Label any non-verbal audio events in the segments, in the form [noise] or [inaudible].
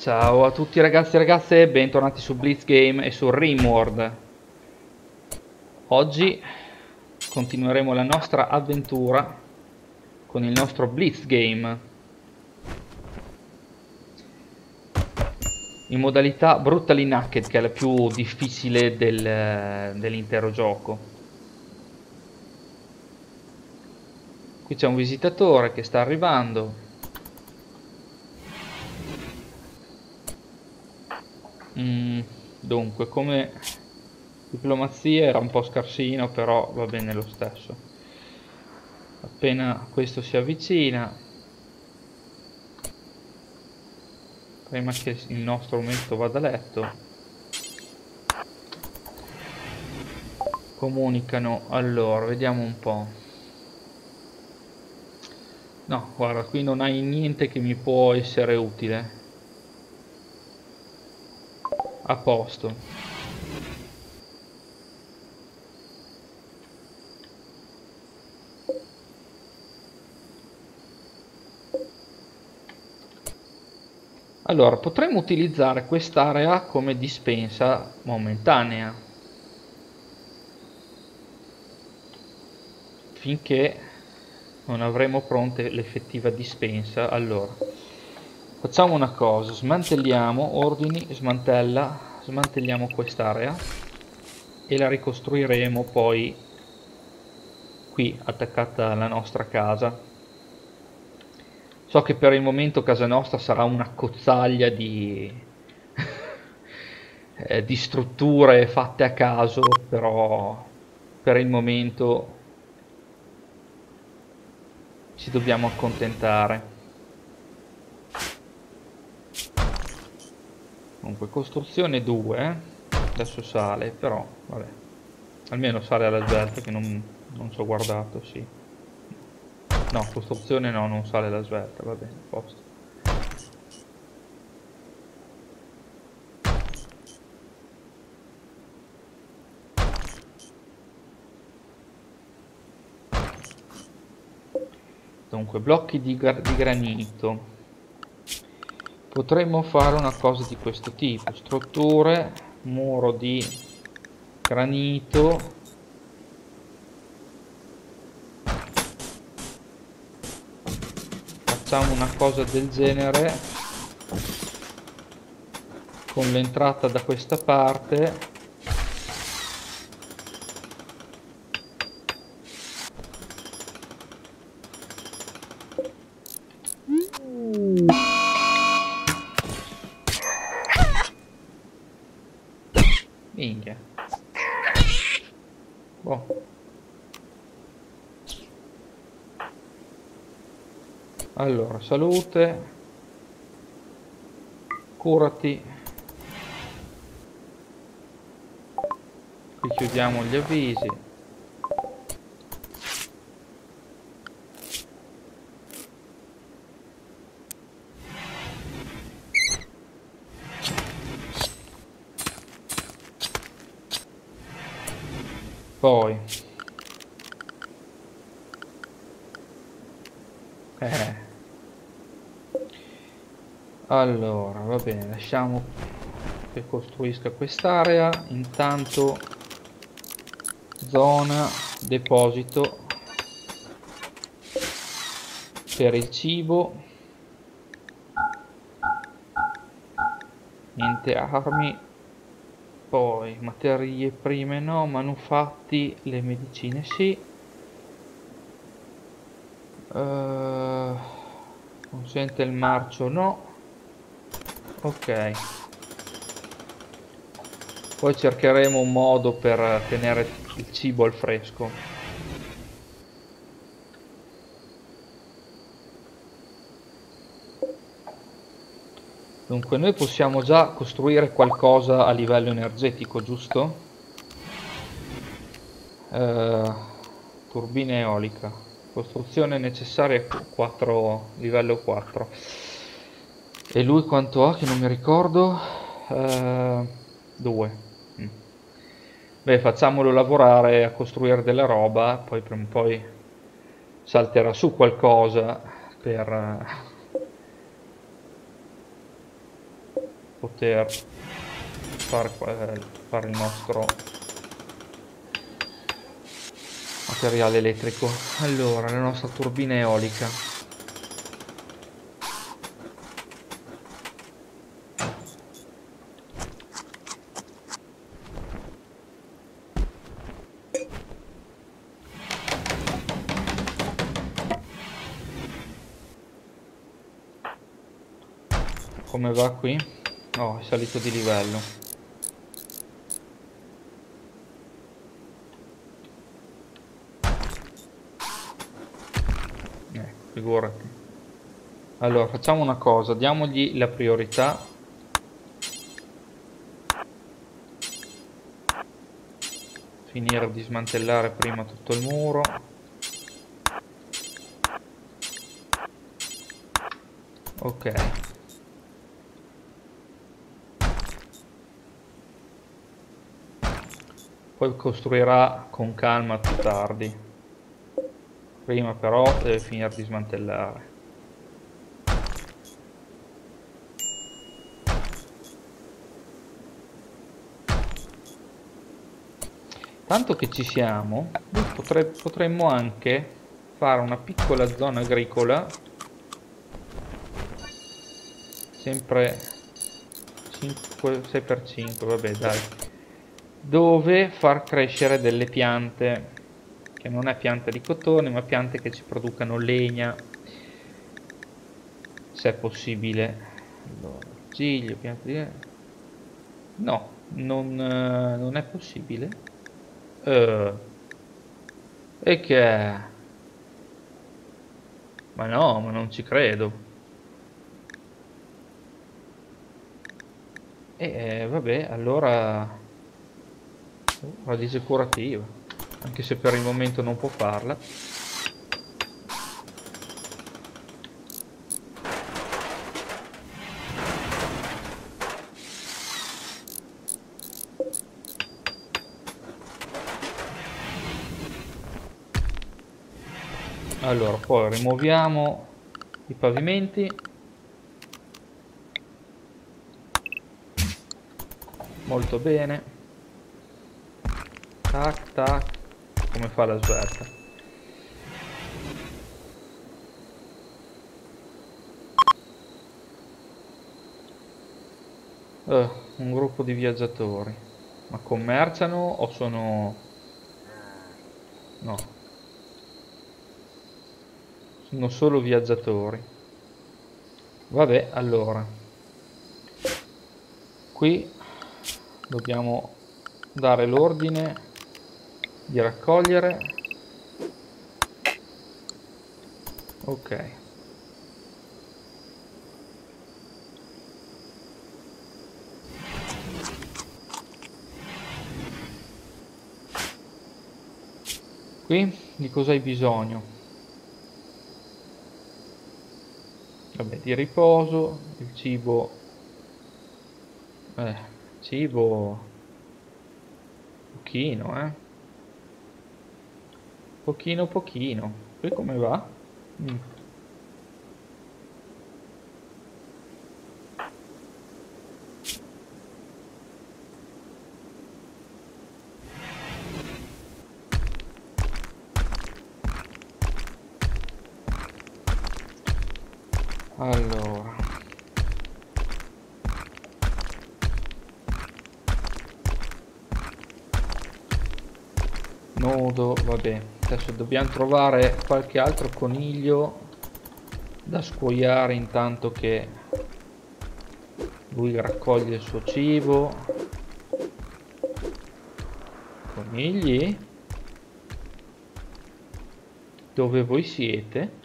Ciao a tutti ragazzi e ragazze, bentornati su Blitz Game e su Rimworld. Oggi continueremo la nostra avventura con il nostro Blitz Game in modalità Brutally Naked che è la più difficile del, dell'intero gioco. Qui c'è un visitatore che sta arrivando Mm, dunque, come diplomazia era un po' scarsino, però va bene lo stesso. Appena questo si avvicina, prima che il nostro aumento vada a letto, comunicano allora, vediamo un po'. No, guarda, qui non hai niente che mi può essere utile a posto. Allora potremmo utilizzare quest'area come dispensa momentanea. Finché non avremo pronte l'effettiva dispensa allora facciamo una cosa smantelliamo ordini smantella smantelliamo quest'area e la ricostruiremo poi qui attaccata alla nostra casa. So che per il momento casa nostra sarà una cozzaglia di [laughs] eh, di strutture fatte a caso però per il momento ci dobbiamo accontentare comunque costruzione 2 adesso sale però vabbè. Almeno sale alla svelta che non, non ci ho guardato sì. No costruzione no non sale alla svelta va bene posto. Dunque blocchi di, di granito potremmo fare una cosa di questo tipo. Strutture muro di granito. Facciamo una cosa del genere con l'entrata da questa parte allora salute. Curati. Qui chiudiamo gli avvisi. Poi. Eh allora va bene lasciamo che costruisca quest'area. Intanto zona deposito per il cibo. Niente armi. Poi materie prime no manufatti le medicine sì. Uh, consente il marcio no. Ok. Poi cercheremo un modo per tenere il cibo al fresco. Dunque noi possiamo già costruire qualcosa a livello energetico giusto? Uh, turbina eolica costruzione necessaria 4 livello 4 e lui quanto ha che non mi ricordo? Uh, due. Mm. Beh, facciamolo lavorare a costruire della roba, poi prima o poi salterà su qualcosa per... poter fare, eh, fare il nostro materiale elettrico. Allora la nostra turbina eolica. Come va qui? oh è salito di livello figurati allora facciamo una cosa diamogli la priorità. Finire di smantellare prima tutto il muro. Ok. Poi costruirà con calma più tardi Prima però deve finire di smantellare. Tanto che ci siamo, potre, potremmo anche fare una piccola zona agricola, sempre 5, 6x5, vabbè dai, dove far crescere delle piante che non è pianta di cotone ma piante che ci producano legna. Se è possibile. Allora, giglio, piante di... no, non, uh, non è possibile. Uh, e che ma no, ma non ci credo. E eh, vabbè, allora radice curativa anche se per il momento non può farla. Allora poi rimuoviamo i pavimenti. Molto bene. Tac tac come fa la svelta. Uh, un gruppo di viaggiatori. Ma commerciano o sono no. Sono solo viaggiatori. Vabbè allora. Qui dobbiamo dare l'ordine di raccogliere. Ok. Qui di cosa hai bisogno? Vabbè di riposo il cibo. Eh cibo. Pochino eh Pochino pochino. Qui come va? Mm. Allora. Nodo, vabbè. Adesso dobbiamo trovare qualche altro coniglio da scuoiare intanto che lui raccoglie il suo cibo. Conigli? Dove voi siete?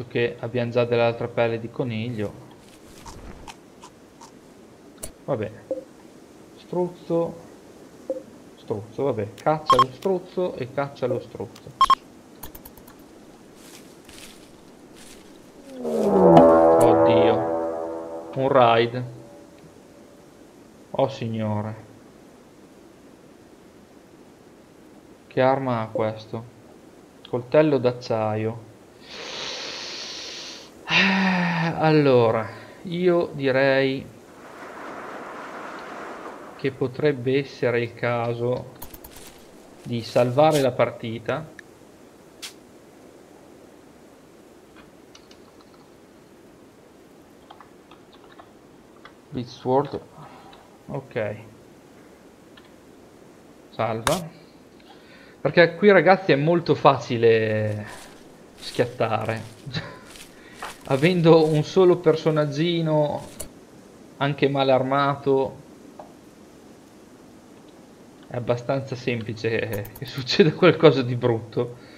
Visto che abbiamo già dell'altra pelle di coniglio. Vabbè struzzo. Struzzo vabbè caccia lo struzzo e caccia lo struzzo. Oddio. Un ride oh signore. Che arma ha questo? Coltello d'acciaio. Eh, allora, io direi che potrebbe essere il caso di salvare la partita. Blitzworld ok. Salva. Perché qui ragazzi è molto facile schiattare avendo un solo personaggino anche male armato è abbastanza semplice che succeda qualcosa di brutto.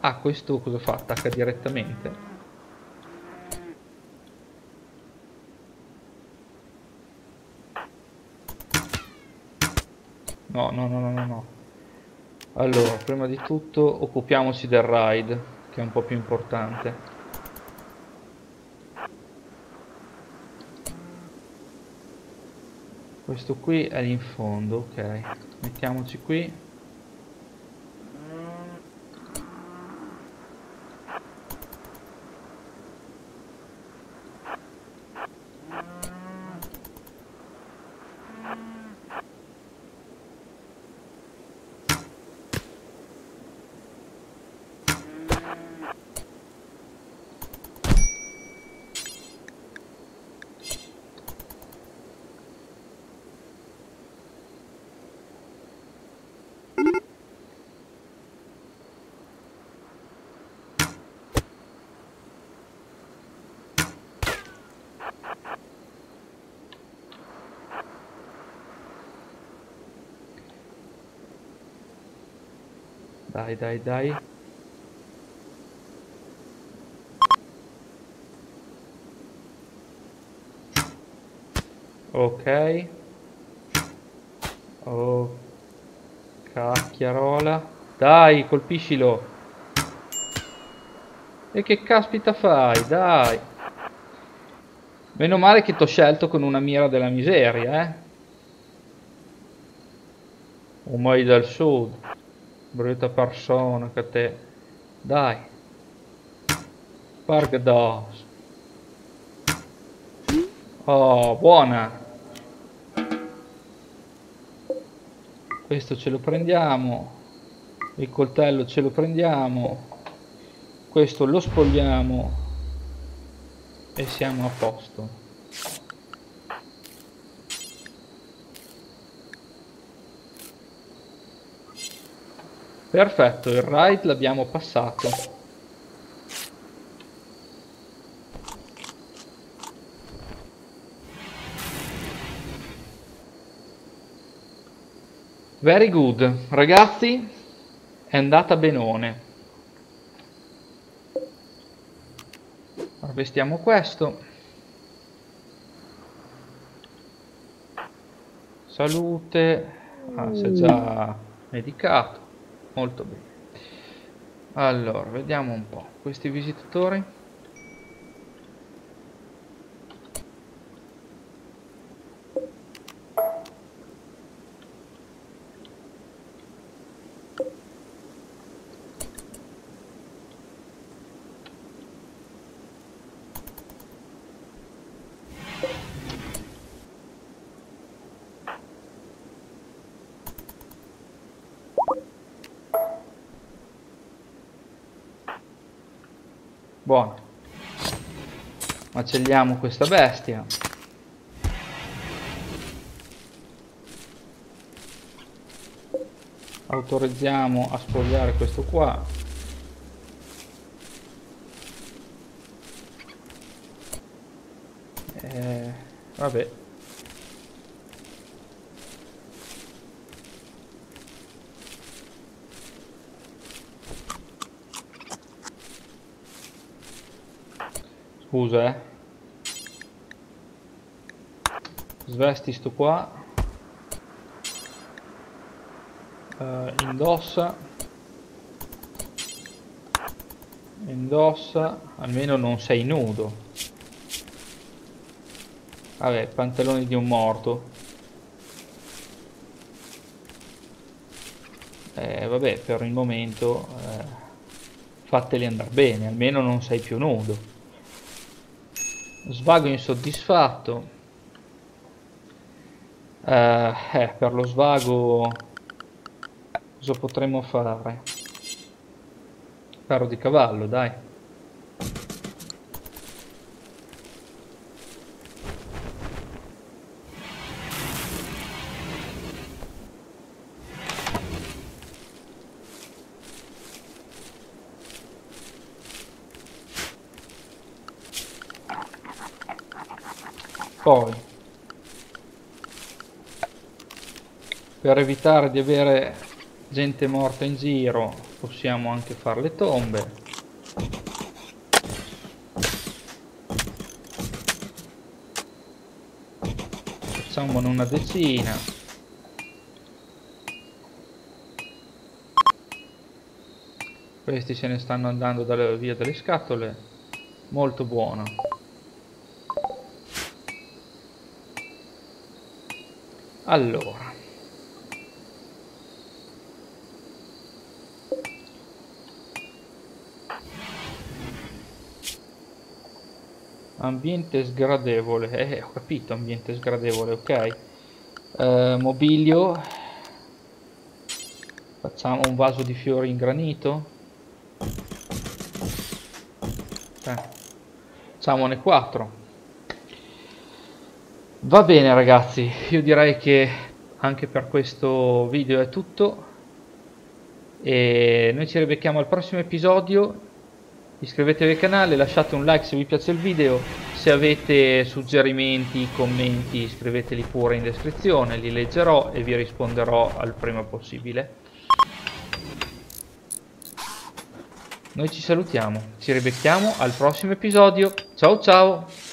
Ah, questo cosa fa? Attacca direttamente? No, no, no, no, no. Allora, prima di tutto occupiamoci del ride, che è un po' più importante. questo qui è in fondo ok mettiamoci qui Dai, dai, dai. Ok. Oh. Cacchiarola. Dai, colpiscilo. E che caspita fai? Dai. Meno male che t'ho scelto con una mira della miseria, eh. Umai dal sud brutta persona che te. Dai. Pargados oh buona. Questo ce lo prendiamo. Il coltello ce lo prendiamo. Questo lo spogliamo. E siamo a posto Perfetto, il ride l'abbiamo passato. Very good. Ragazzi, è andata benone. Arvestiamo questo. Salute. Ah, si è già medicato molto bene. Allora vediamo un po' questi visitatori Buono. Macelliamo questa bestia. Autorizziamo a spogliare questo qua. Eh, vabbè, Scusa, eh. Svesti sto qua. Eh, indossa. Indossa. Almeno non sei nudo. Vabbè, pantaloni di un morto. Eh, vabbè, per il momento eh, fateli andare bene, almeno non sei più nudo. Svago insoddisfatto. Eh, eh, per lo svago cosa potremmo fare? Carro di cavallo, dai. Poi, per evitare di avere gente morta in giro, possiamo anche fare le tombe. Facciamone una decina. Questi se ne stanno andando dalle, via dalle scatole. Molto buono. Allora. Ambiente sgradevole. Eh, ho capito, ambiente sgradevole, ok. Eh, mobilio. Facciamo un vaso di fiori in granito. Eh. Facciamone 4. Va bene ragazzi, io direi che anche per questo video è tutto. E noi ci ribecchiamo al prossimo episodio. Iscrivetevi al canale, lasciate un like se vi piace il video. Se avete suggerimenti, commenti scriveteli pure in descrizione li leggerò e vi risponderò al prima possibile. Noi ci salutiamo, ci ribecchiamo al prossimo episodio. Ciao ciao